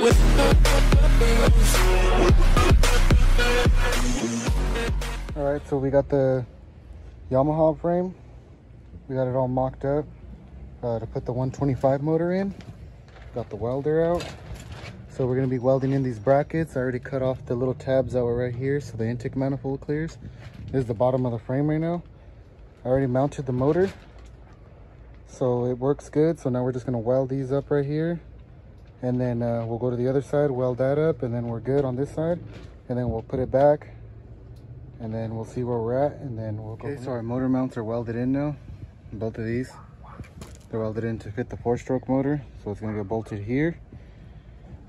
All right, so we got the Yamaha frame. We got it all mocked up uh, to put the 125 motor in. Got the welder out. So we're gonna be welding in these brackets. I already cut off the little tabs that were right here so the intake manifold clears. This is the bottom of the frame right now. I already mounted the motor. So it works good. So now we're just gonna weld these up right here and then uh, we'll go to the other side, weld that up, and then we're good on this side. And then we'll put it back and then we'll see where we're at and then we'll go. Okay, so our motor mounts are welded in now. Both of these. They're welded in to fit the four stroke motor. So it's gonna get bolted here.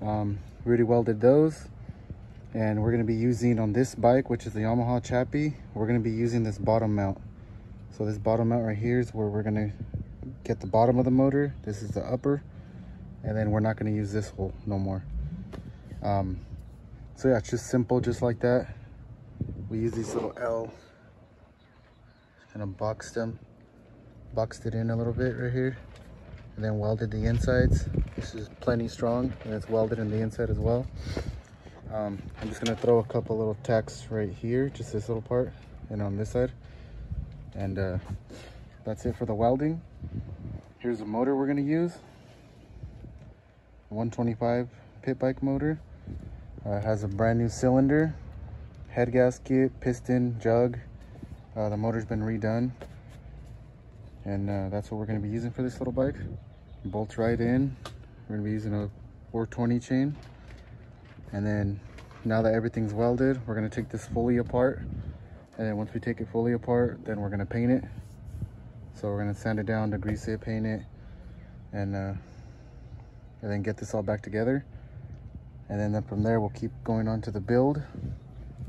Um, we already welded those. And we're gonna be using on this bike, which is the Yamaha Chappy, we're gonna be using this bottom mount. So this bottom mount right here is where we're gonna get the bottom of the motor. This is the upper. And then we're not gonna use this hole no more. Um, so yeah, it's just simple, just like that. We use these little L kind of boxed them boxed it in a little bit right here and then welded the insides. This is plenty strong and it's welded in the inside as well. Um, i'm just going to throw a couple little tacks right here just this little part and on this side. And uh, that's it for the welding. Here's the motor we're going to use 125 pit bike motor uh, has a brand new cylinder head gasket, piston, jug. Uh, the motor's been redone. And uh, that's what we're gonna be using for this little bike. Bolts right in. We're gonna be using a 420 chain. And then now that everything's welded, we're gonna take this fully apart. And then once we take it fully apart, then we're gonna paint it. So we're gonna sand it down, degrease it, paint it, and, uh, and then get this all back together. And then from there, we'll keep going on to the build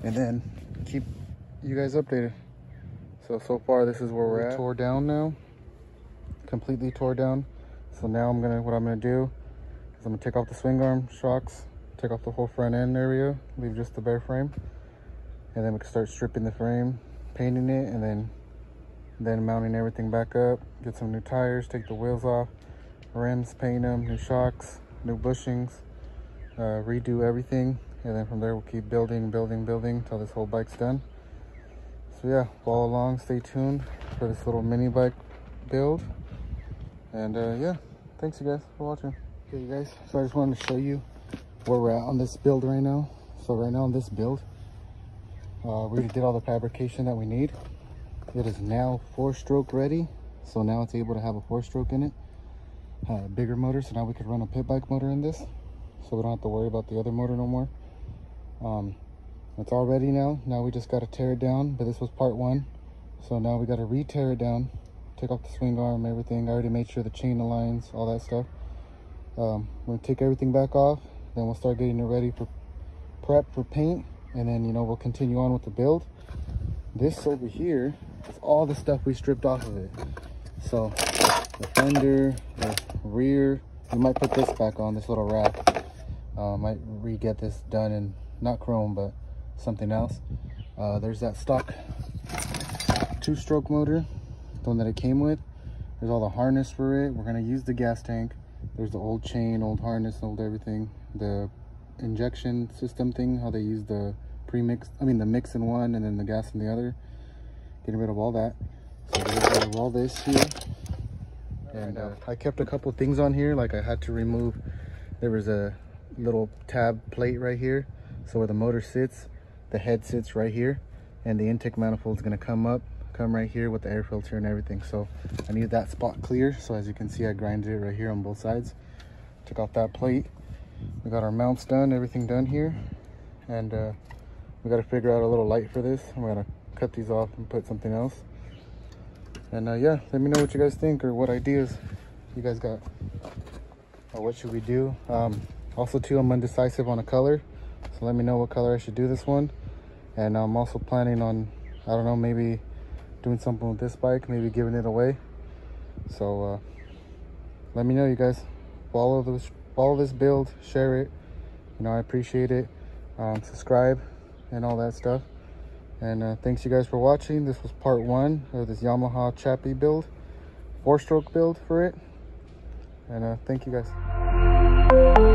and then keep you guys updated. So, so far this is where we're at. Tore down now, completely tore down. So now I'm gonna, what I'm gonna do is I'm gonna take off the swing arm shocks, take off the whole front end area, leave just the bare frame. And then we can start stripping the frame, painting it, and then then mounting everything back up, get some new tires, take the wheels off, rims, paint them, new shocks, new bushings, uh, redo everything, and then from there we'll keep building building building until this whole bike's done. So yeah follow along stay tuned for this little mini bike build. And uh, yeah thanks you guys for watching. Okay you guys so i just wanted to show you where we're at on this build right now. So right now on this build uh, we did all the fabrication that we need. It is now four stroke ready so now it's able to have a four stroke in it uh, bigger motor so now we could run a pit bike motor in this so we don't have to worry about the other motor no more um, it's all ready now. Now we just got to tear it down, but this was part one. So now we got to re-tear it down, take off the swing arm, everything. I already made sure the chain aligns, all that stuff. Um, we're gonna take everything back off, then we'll start getting it ready for prep for paint, and then, you know, we'll continue on with the build. This over here is all the stuff we stripped off of it. So the fender, the rear, we might put this back on, this little rack. Uh, might re-get this done in, not chrome, but something else. Uh, there's that stock two-stroke motor, the one that it came with. There's all the harness for it. We're gonna use the gas tank. There's the old chain, old harness, old everything. The injection system thing, how they use the pre-mix, I mean the mix in one and then the gas in the other. Getting rid of all that. So this here. And uh, I kept a couple things on here, like I had to remove, there was a little tab plate right here so where the motor sits, the head sits right here and the intake manifold is gonna come up, come right here with the air filter and everything. So I need that spot clear. So as you can see, I grinded it right here on both sides. Took off that plate. We got our mounts done, everything done here. And uh, we gotta figure out a little light for this. We're gonna cut these off and put something else. And uh, yeah, let me know what you guys think or what ideas you guys got. Or what should we do? Um, also too, I'm undecisive on a color. So let me know what color I should do this one. And I'm also planning on, I don't know, maybe doing something with this bike, maybe giving it away. So uh, let me know, you guys. Follow this, follow this build, share it. You know, I appreciate it. Um, subscribe and all that stuff. And uh, thanks you guys for watching. This was part one of this Yamaha Chappy build, four stroke build for it. And uh, thank you guys.